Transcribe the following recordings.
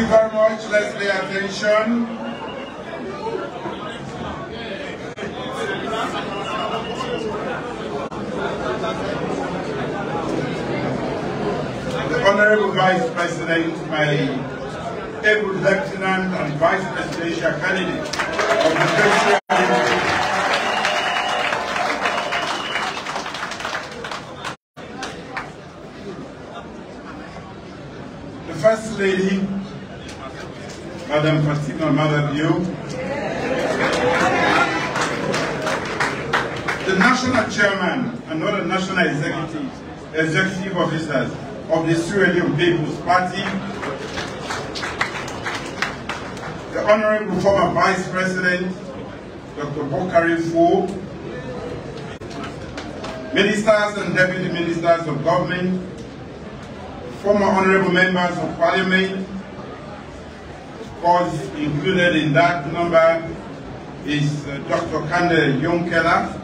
you very much. Let's pay attention. The Honorable Vice President, my able Lieutenant and Vice Presidential candidate of the The First Lady, Madam Fatima Maada Bio, the National Chairman and other National Executive, Executive Officers of the Leone People's Party, the Honorable former Vice President, Dr. Bokari Fo, Ministers and Deputy Ministers of Government, former Honorable Members of Parliament, course included in that number is uh, Dr. Kande Yonkela,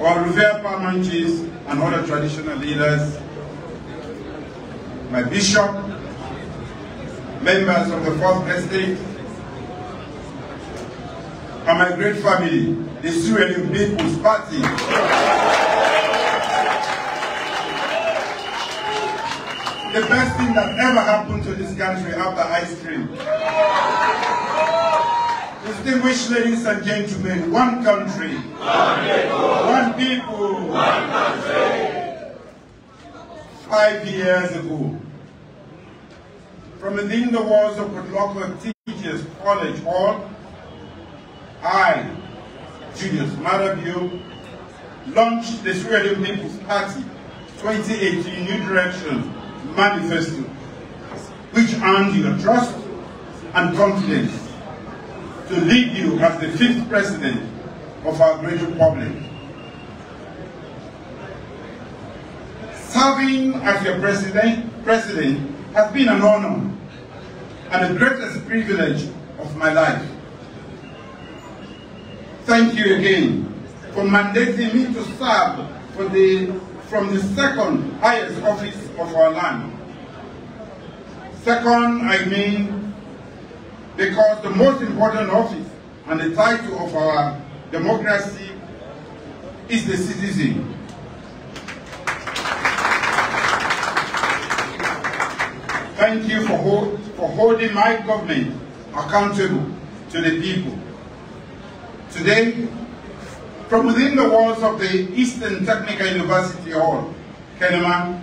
our revered paramountries and other traditional leaders, my bishop, members of the fourth estate, and my great family, the Leone People's Party. The best thing that ever happened to this country after ice cream. Distinguished ladies and gentlemen, one country, one people, one, people, one country. Five years ago, from within the walls of Local Teachers College Hall, I, Julius Maada Bio, launched the Sierra People's Party 2018 New Direction Manifesto, which earned your trust and confidence to lead you as the fifth president of our great republic. Serving as your president, president has been an honor and the greatest privilege of my life. Thank you again for mandating me to serve the, from the second highest office of our land. Second, I mean because the most important office and the title of our democracy is the citizen. Thank you for, hold, for holding my government accountable to the people. Today, from within the walls of the Eastern Technical University Hall, Kenema,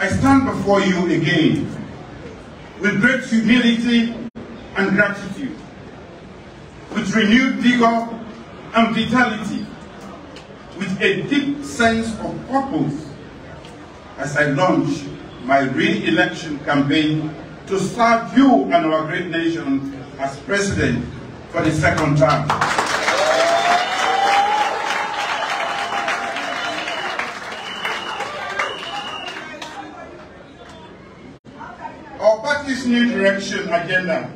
I stand before you again with great humility and gratitude, with renewed vigor and vitality, with a deep sense of purpose as I launch my re-election campaign to serve you and our great nation as president for the second term. New direction agenda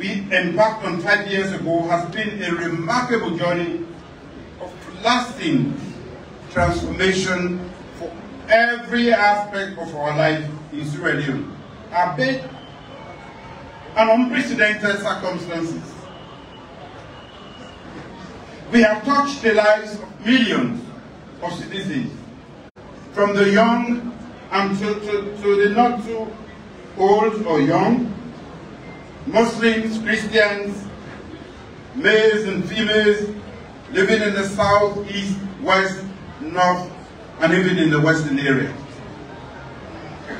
we embarked on five years ago has been a remarkable journey of lasting transformation for every aspect of our life in Sierra Leone, amid and unprecedented circumstances. We have touched the lives of millions of citizens, from the young and to, to, to the not too old or young, Muslims, Christians, males and females living in the south, east, west, north, and even in the western area.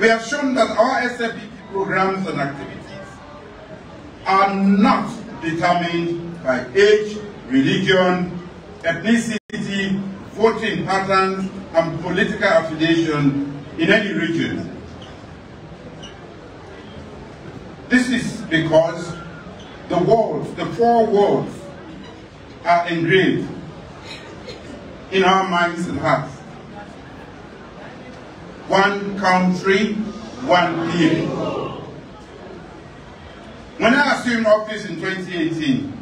We have shown that our SLPP programs and activities are not determined by age, religion, ethnicity, voting patterns, and political affiliation in any region. This is because the words, the four words, are engraved in our minds and hearts. One country, one people. When I assumed office in 2018,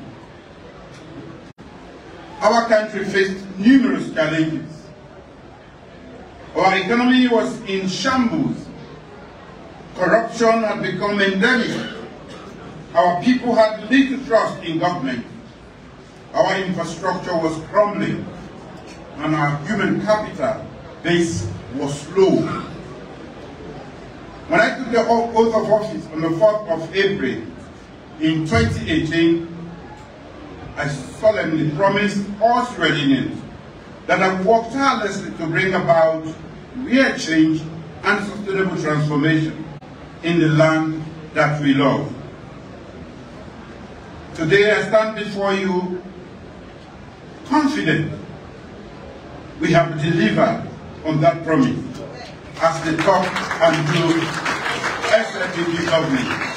our country faced numerous challenges. Our economy was in shambles. Corruption had become endemic. Our people had little trust in government. Our infrastructure was crumbling. And our human capital base was low. When I took the oath of office on the 4th of April in 2018, I solemnly promised all Sierra that I would work tirelessly to bring about real change and sustainable transformation in the land that we love. Today I stand before you confident we have delivered on that promise as the top and do SLPP government.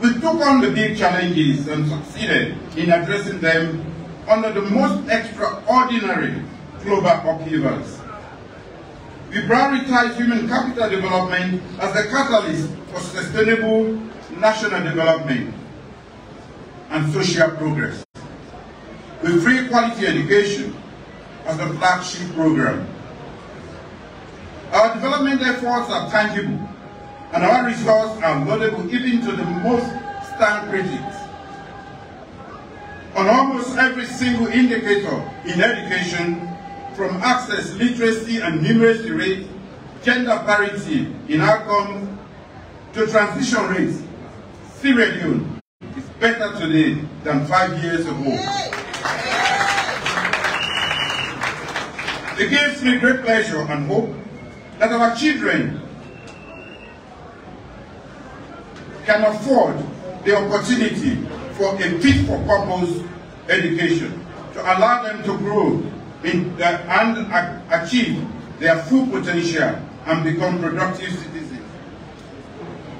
We took on the big challenges and succeeded in addressing them under the most extraordinary global upheavals. We prioritize human capital development as the catalyst for sustainable national development and social progress. With free quality education as the flagship program. Our development efforts are tangible and our results are laudable even to the most stern critics. On almost every single indicator in education, from access, literacy, and numeracy rate, gender parity in outcomes, to transition rates, Sierra Leone is better today than five years ago. It gives me great pleasure and hope that our children can afford the opportunity for a fit-for-purpose education to allow them to grow and achieve their full potential and become productive citizens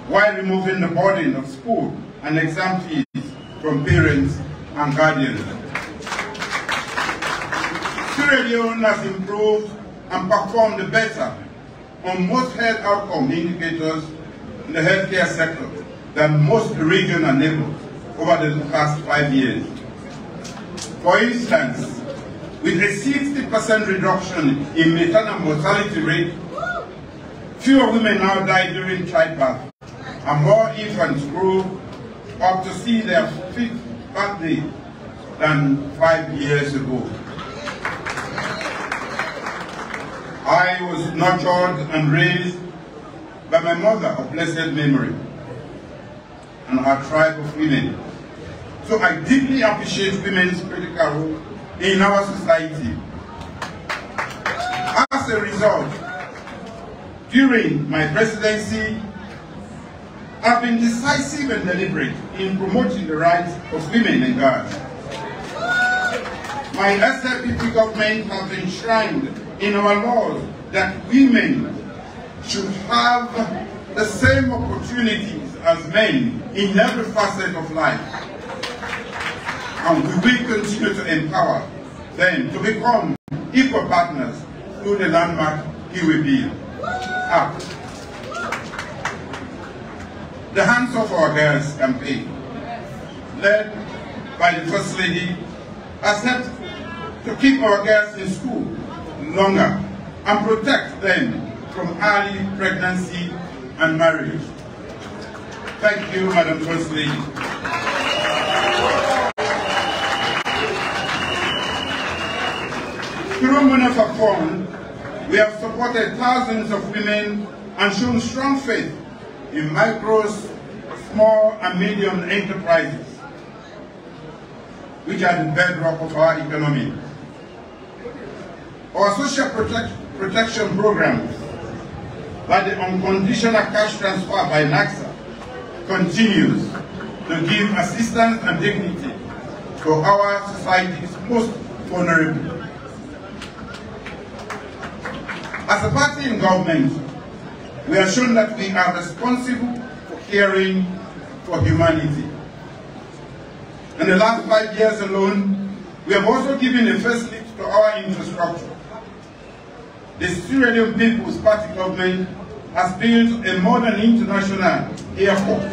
while removing the burden of school and exam fees from parents and guardians. Sierra Leone has improved and performed better on most health outcome indicators in the healthcare sector than most regional neighbors over the past five years. For instance, with a 60% reduction in maternal mortality rate, fewer women now die during childbirth, and more infants grow up to see their fifth birthday than five years ago. I was nurtured and raised by my mother of blessed memory and her tribe of women. So I deeply appreciate women's critical role in our society. As a result, during my presidency, I've been decisive and deliberate in promoting the rights of women and girls. My SLPP government has enshrined in our laws that women should have the same opportunities as men in every facet of life. And we will continue to empower them to become equal partners through the landmark GEWE Act. Ah. The Hands Off Our Girls campaign, led by the First Lady, has helped to keep our girls in school longer and protect them from early pregnancy and marriage. Thank you, Madam First Lady. Through Munafa Fund, we have supported thousands of women and shown strong faith in micro, small and medium enterprises, which are the bedrock of our economy. Our social protect, protection programs, by the unconditional cash transfer by NACSA, continues to give assistance and dignity to our society's most vulnerable. As a party in government, we are shown that we are responsible for caring for humanity. In the last five years alone, we have also given a first lift to our infrastructure. The Syrian People's Party government has built a modern international airport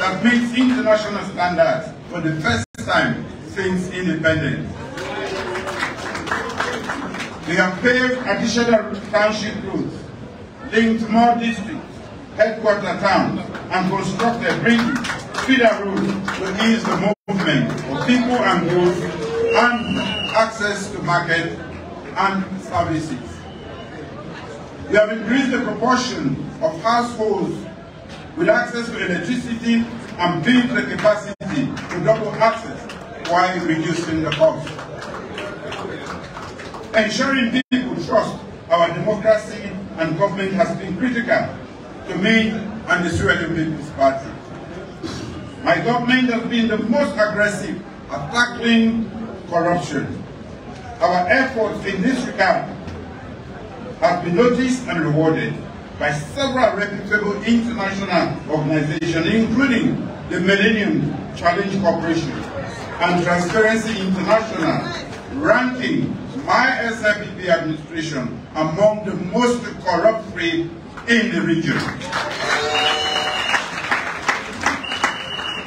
that meets international standards for the first time since independence. We have paved additional township roads, linked more districts, headquarter towns, and constructed bridges, feeder roads to ease the movement of people and goods and access to market and services. We have increased the proportion of households with access to electricity and built the capacity to double access while reducing the cost. Ensuring people trust our democracy and government has been critical to me and the Sierra People's Party. My government has been the most aggressive at tackling corruption. Our efforts in this regard have been noticed and rewarded by several reputable international organizations, including the Millennium Challenge Corporation and Transparency International, ranking my SLPP administration among the most corrupt-free in the region.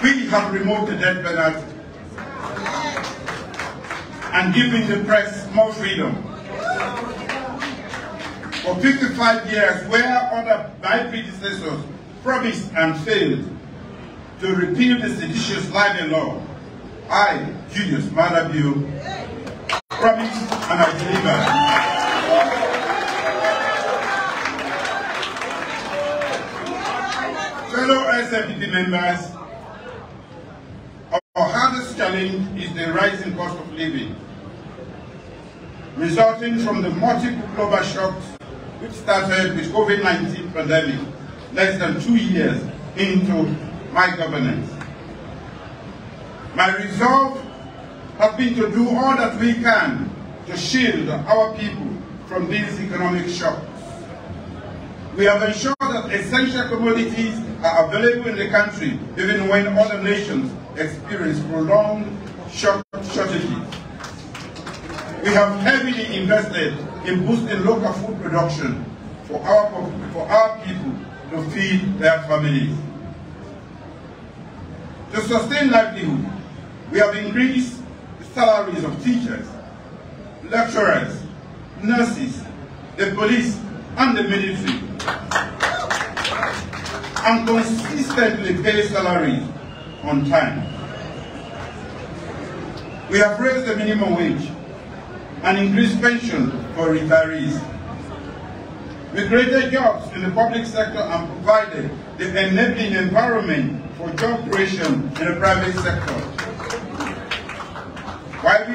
We have removed the death penalty and given the press more freedom for 55 years where other my predecessors promised and failed to repeal the seditious libel law. I, Julius Maada Bio, promised and I delivered. Fellow SLPP members, our hardest challenge is the rising cost of living, resulting from the multiple global shocks which started with COVID-19 pandemic less than two years into my governance. My resolve has been to do all that we can to shield our people from these economic shocks. We have ensured that essential commodities are available in the country even when other nations experience prolonged shortages. We have heavily invested in boosting local food production for our, for our people to feed their families. To sustain livelihood, we have increased salaries of teachers, lecturers, nurses, the police, and the military, and consistently pay salaries on time. We have raised the minimum wage and increased pension for retirees. We created jobs in the public sector and provided the enabling environment for job creation in the private sector.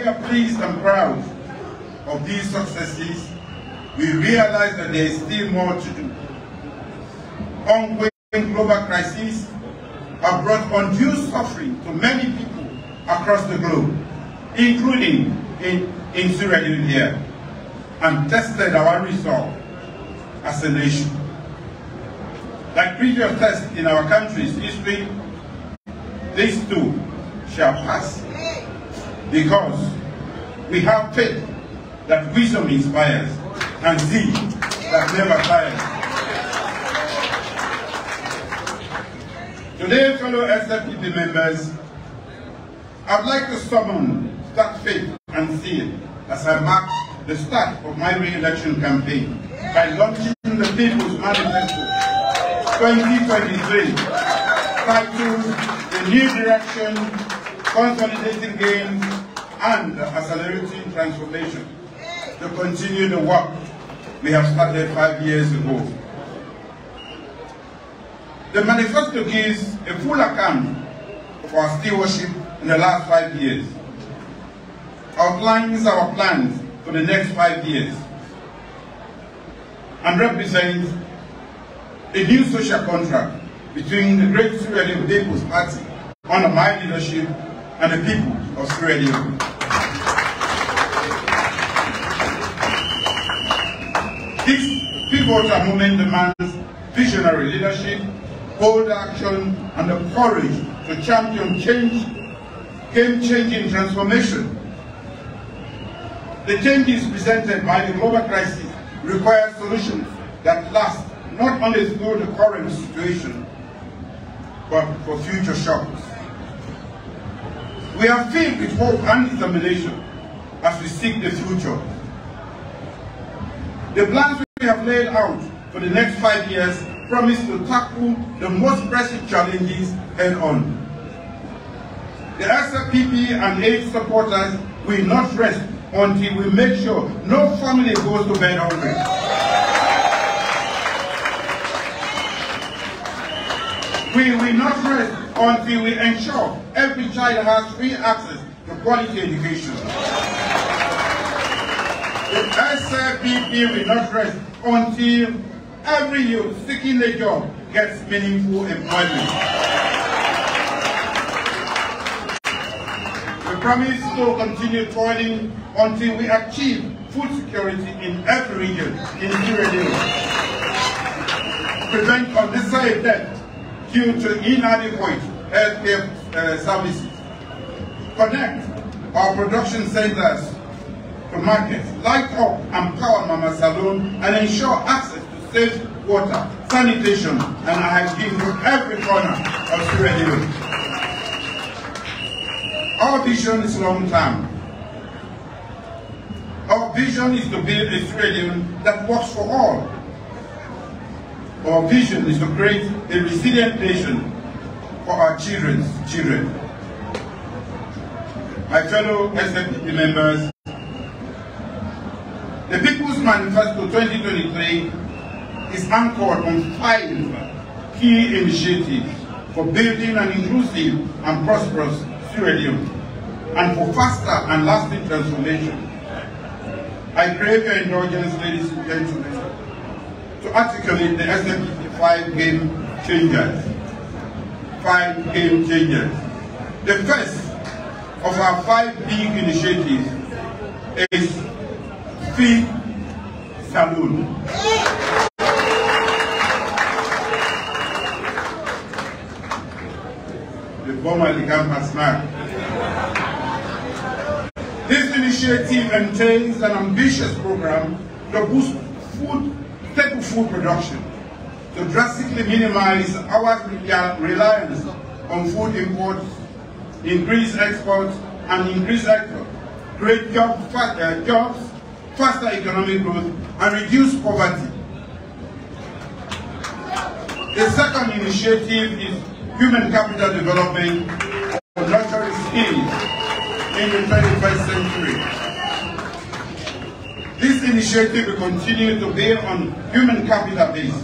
We are pleased and proud of these successes, we realize that there is still more to do. Ongoing global crises have brought undue suffering to many people across the globe, including in, in Leone here, and tested our resolve as a nation. Like previous tests in our country's history, these too shall pass because we have faith that wisdom inspires and zeal that never tires. Today, fellow SLPP members, I'd like to summon that faith and zeal as I mark the start of my re-election campaign by launching the People's Manifesto 2023 titled The New Direction, Consolidating Gains and Accelerating Transformation to continue the work we have started five years ago. The manifesto gives a full account of our stewardship in the last five years, outlines our plans for the next five years, and represents a new social contract between the Great Sierra Leone People's Party under my leadership and the people of Leone. Pivotal moment demands visionary leadership, bold action, and the courage to champion change, game-changing transformation. The changes presented by the global crisis require solutions that last not only through the current situation, but for future shocks. We are filled with hope and determination as we seek the future. The plans we have laid out for the next five years promise to tackle the most pressing challenges head on. The SLPP and age supporters will not rest until we make sure no family goes to bed hungry. We will not rest until we ensure every child has free access to quality education. The SLPP will not rest until every youth seeking a job gets meaningful employment. We promise to continue toiling until we achieve food security in every region in Sierra Leone. Prevent unnecessary death due to inadequate healthcare uh, services. Connect our production centers to markets, light up and power Mama Salone, and ensure access to safe water, sanitation, and hygiene to every corner of Sierra Leone. Our vision is long term. Our vision is to build a Sierra Leone that works for all. Our vision is to create a resilient nation for our children's children. My fellow SLPP members, the People's Manifesto 2023 is anchored on five key initiatives for building an inclusive and prosperous Sierra Leone and for faster and lasting transformation. I crave your indulgence, ladies and gentlemen, to articulate the SLPP five game changers. Five game changers. The first of our five big initiatives is The bomber the campus man. This initiative entails an ambitious program to boost food, staple food production, to drastically minimize our reliance on food imports, increase exports, and increase export, create job, uh, jobs, faster economic growth, and reduce poverty. The second initiative is human capital development for nurturing skills in the 21st century. This initiative will continue to build on human capital base,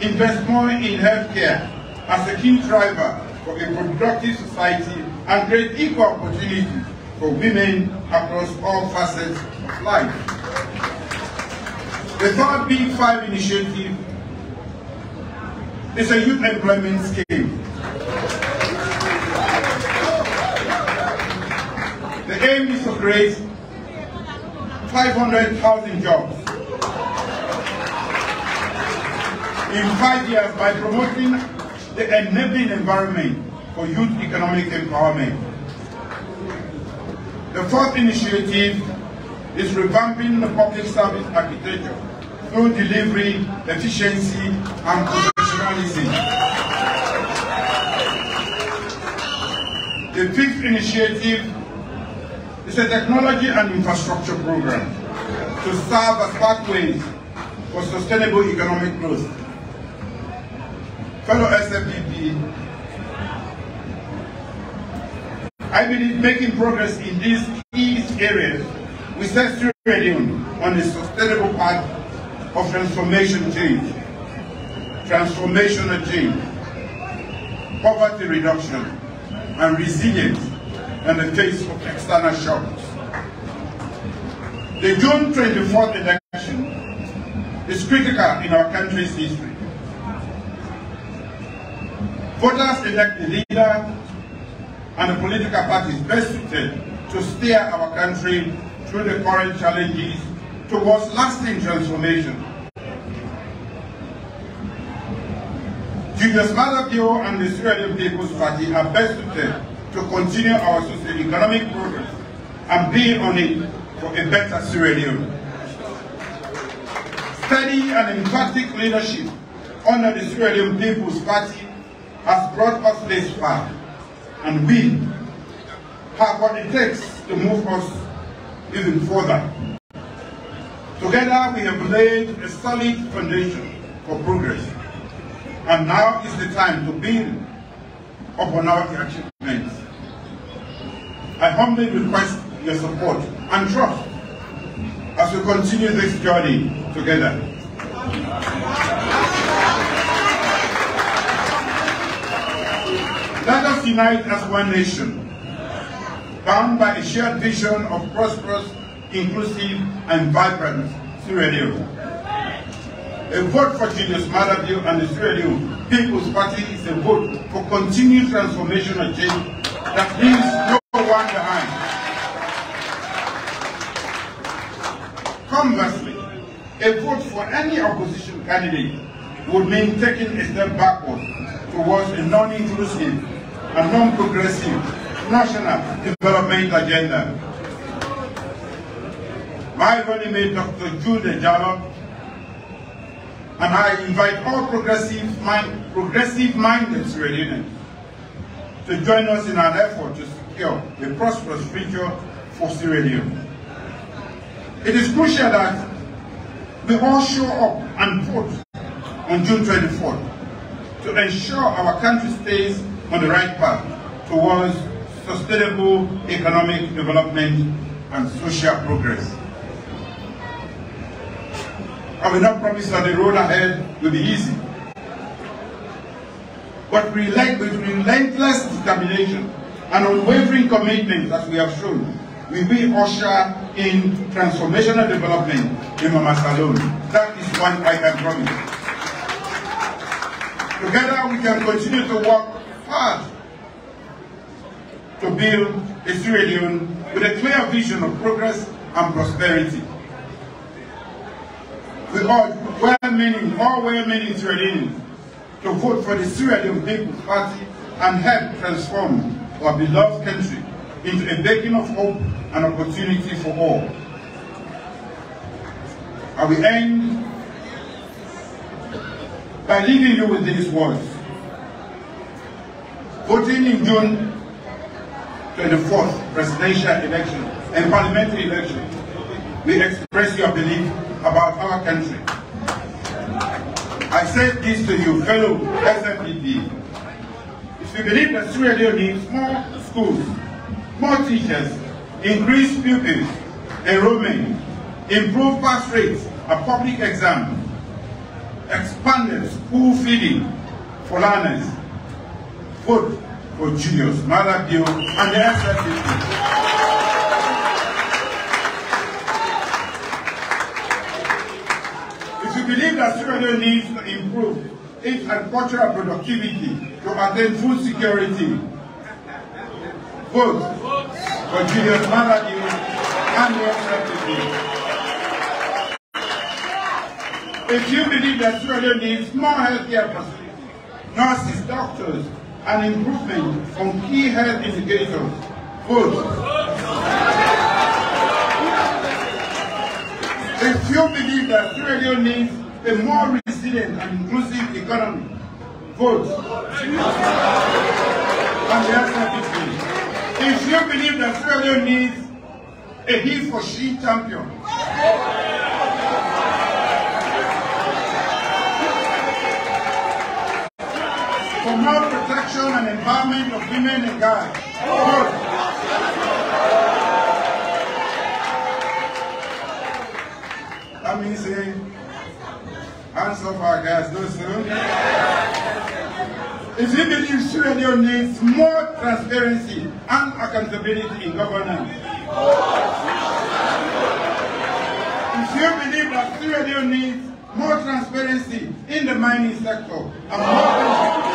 invest more in healthcare as a key driver for a productive society and create equal opportunities for women across all facets of life. The third Big Five initiative is a youth employment scheme. The aim is to create 500,000 jobs in five years by promoting the enabling environment for youth economic empowerment. The fourth initiative is revamping the public service architecture through delivery, efficiency, and professionalism. The fifth initiative is a technology and infrastructure program to serve as pathways for sustainable economic growth. Fellow SFPP, I believe making progress in these key areas will set Sierra on a sustainable path of transformation change, transformational change, poverty reduction, and resilience in the face of external shocks. The June 24th election is critical in our country's history. Voters elect the leader and the political parties best suited to steer our country through the current challenges towards lasting transformation. Julius Maada Bio and the Leone People's Party are best suited to continue our socio-economic progress and be on it for a better Sierra. Steady and emphatic leadership under the Leone People's Party has brought us this far, and we have what it takes to move us even further. Together we have laid a solid foundation for progress. And now is the time to build upon our achievements. I humbly request your support and trust as we continue this journey together. Let us unite as one nation, bound by a shared vision of prosperous, inclusive, and vibrant Sierra Leone. A vote for Julius Maada and the Sierra Leone People's Party is a vote for continued transformation transformational change that leaves no one behind. Conversely, a vote for any opposition candidate would mean taking a step backward towards a non-inclusive and non-progressive national development agenda. My running mate, Dr. Juldeh Jalloh, and I invite all progressive, mind, progressive minded Sierra to join us in our effort to secure a prosperous future for Sierra Leone. It is crucial that we all show up and vote on June 24th to ensure our country stays on the right path towards sustainable economic development and social progress. I will not promise that the road ahead will be easy. But with relentless determination and unwavering commitment as we have shown, we will usher in transformational development in Mama Salone. That is one I can promise. Together we can continue to work hard to build a Sierra Leone with a clear vision of progress and prosperity. We urge well-meaning, all well-meaning Sierra to vote for the Sierra Leone People's Party and help transform our beloved country into a beacon of hope and opportunity for all. I will end by leaving you with these words. Voting in June 24th presidential election and parliamentary election, we express your belief about our country. I say this to you, fellow SNPP. If you believe that Sierra Leone needs more schools, more teachers, increased pupils, enrollment, improved pass rates at public exams, expanded school feeding for learners, vote for Julius, Maada Bio, and the SNPP. believe that Sierra needs to improve its agricultural productivity to attain food security. Vote for Julius Malady and the SFPP. If you believe that Sierra needs more healthcare facilities, nurses, doctors, and improvement on key health indicators, vote If you believe that Sierra Leone needs a more resilient and inclusive economy, vote. And the answer If you believe that Sierra Leone needs a he for she champion, for more protection and empowerment of women and girls. That means saying, hands off our guys, no sir. If you believe Sierra needs more transparency and accountability in governance, if you believe that Sierra needs more transparency in the mining sector and more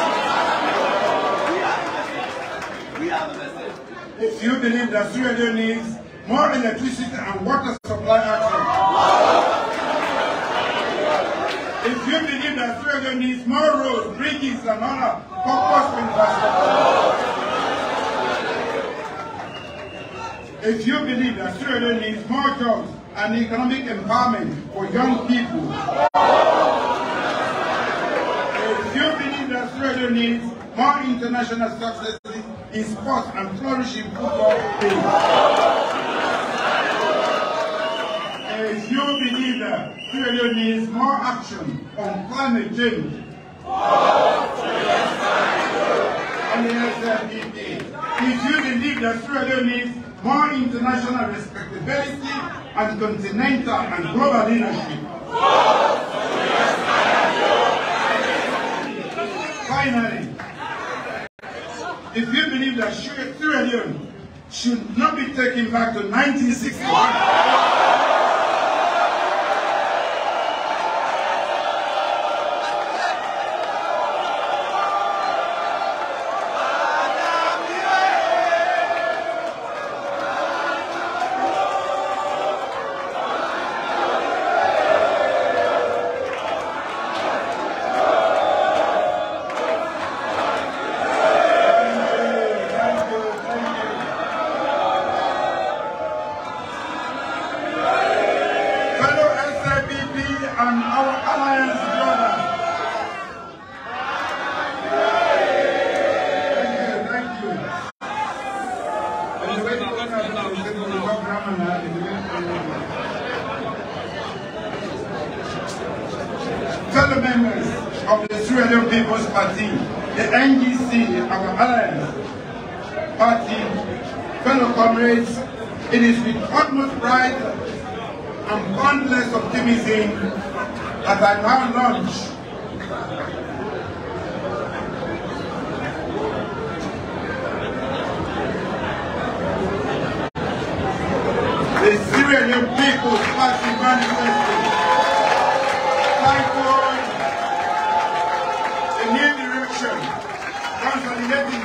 if you believe that Sierra needs more electricity and water supply action, if you believe that Australia needs more roads, bridges, and other purpose infrastructure, if you believe that Australia needs more jobs and economic empowerment for young people, if you believe that Australia needs more international successes in sport and flourishing football league. If you believe that Sierra needs more action on climate change, and the SLPP, if you believe that Sierra needs more international respectability and continental and global leadership, finally, if you believe that Sierra Leone should not be taken back to 1961,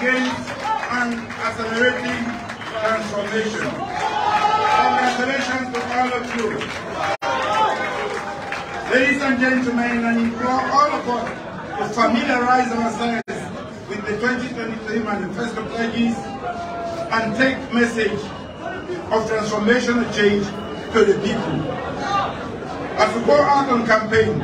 Gains and Accelerating Transformation. Congratulations to all of you. Ladies and gentlemen, I implore all of us to familiarize ourselves with the 2023 Manifesto pledges and take message of transformational change to the people. As we go out on campaign,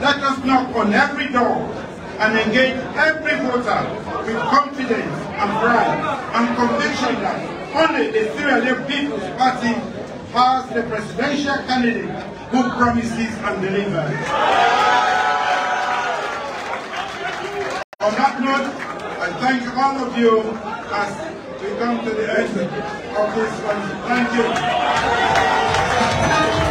let us knock on every door and engage every voter with confidence and pride and conviction that only the Sierra Leone People's Party has the presidential candidate who promises and delivers. On that note, I thank all of you as we come to the end of this one. Thank you.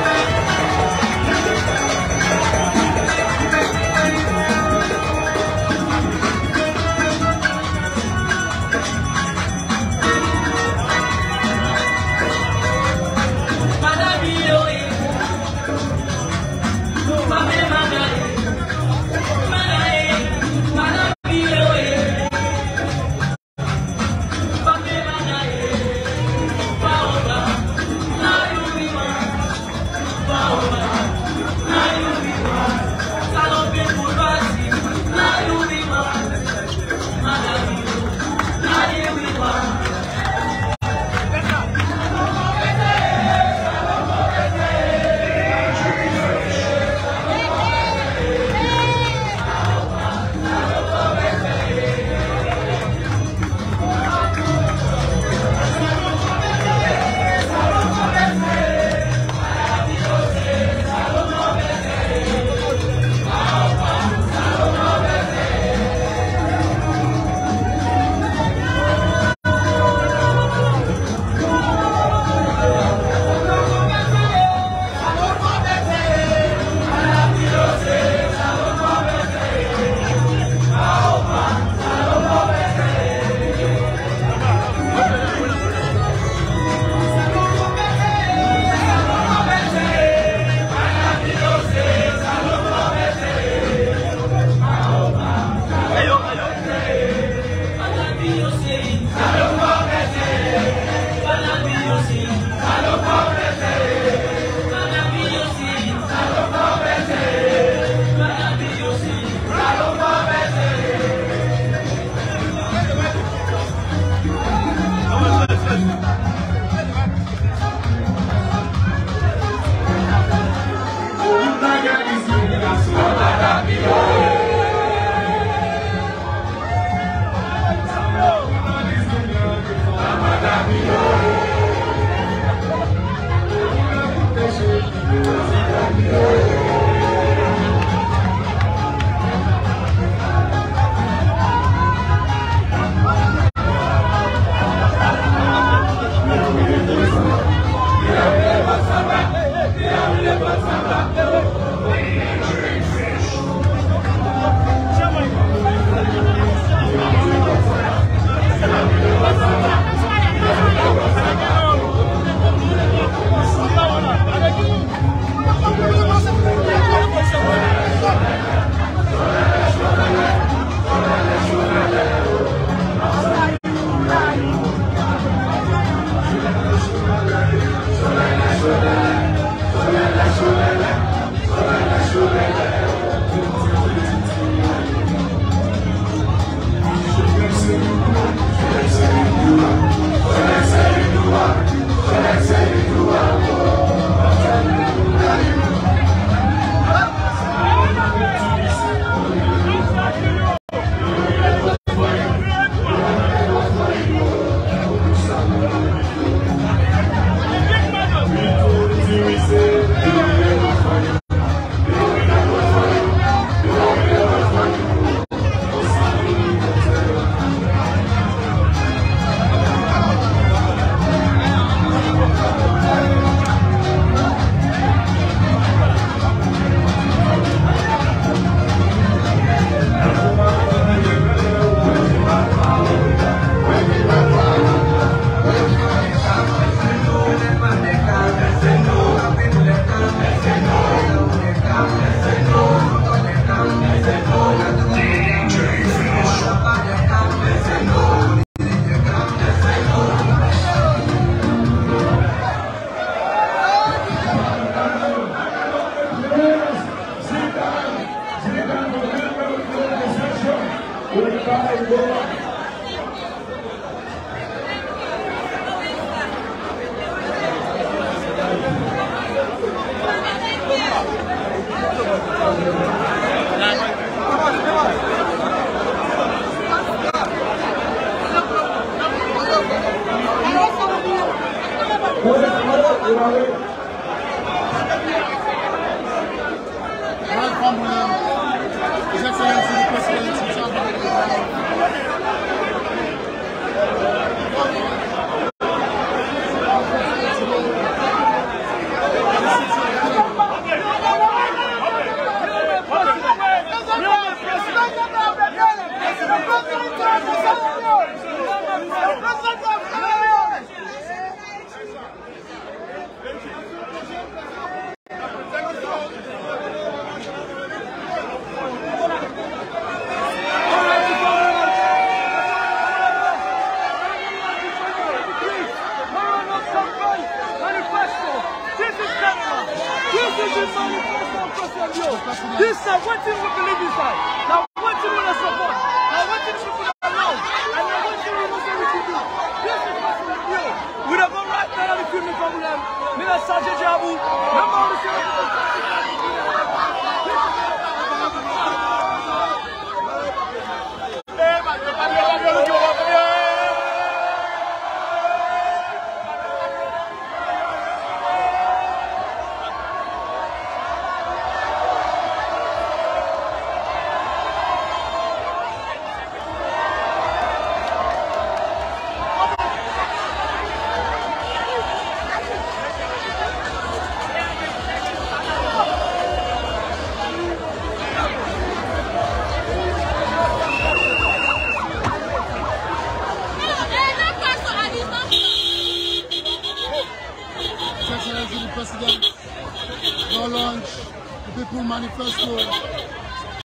This is what thing we believe inside. Now what thing we want to support. Now what thing we put along. And now what thing we want to do. This is what we do. We don't go right there and feel me from them. Me na Saje Jabu. Remember all the His Excellency the President,